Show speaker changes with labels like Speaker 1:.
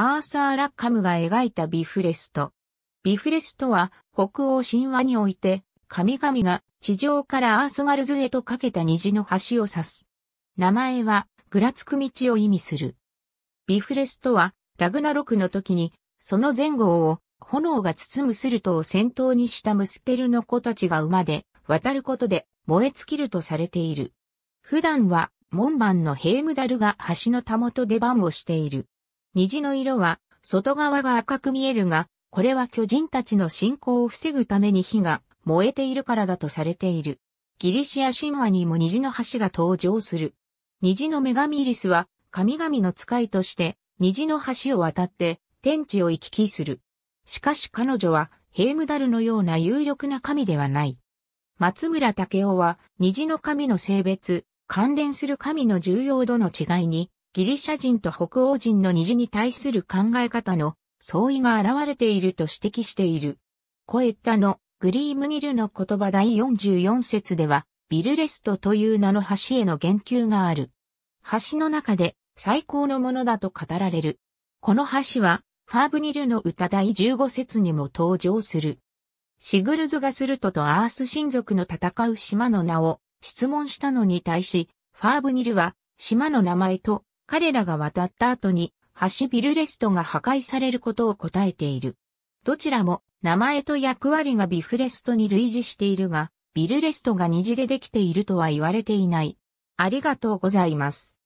Speaker 1: アーサー・ラッカムが描いたビフレスト。ビフレストは北欧神話において神々が地上からアースガルズへと架けた虹の橋を指す。名前はぐらつく道を意味する。ビフレストはラグナロクの時にその前後を炎が包むスルトを先頭にしたムスペルの子たちが馬で渡ることで燃え尽きるとされている。普段は門番のヘームダルが橋のたもとで番をしている。虹の色は外側が赤く見えるが、これは巨人たちの進行を防ぐために火が燃えているからだとされている。ギリシア神話にも虹の橋が登場する。虹の女神イリスは神々の使いとして虹の橋を渡って天地を行き来する。しかし彼女はヘームダルのような有力な神ではない。松村武雄は虹の神の性別、関連する神の重要度の違いにギリシャ人と北欧人の虹に対する考え方の相違が現れていると指摘している。コエッタのグリームニルの言葉第44節では、ビルレストという名の橋への言及がある。橋の中で最高のものだと語られる。この橋は、ファーブニルの歌第15節にも登場する。シグルズがスルトとアース親族の戦う島の名を質問したのに対し、ファーブニルは島の名前と彼らが渡った後に、橋ビルレストが破壊されることを答えている。どちらも名前と役割がビフレストに類似しているが、ビルレストが虹でできているとは言われていない。ありがとうございます。